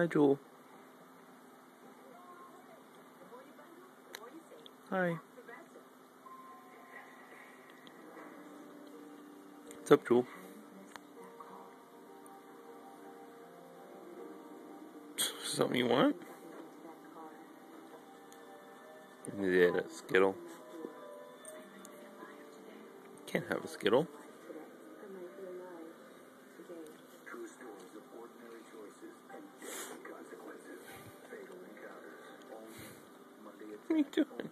Hi, Jewel. Hi. What's up, Jewel? Something you want? Yeah, a Skittle. Can't have a Skittle. What are you doing?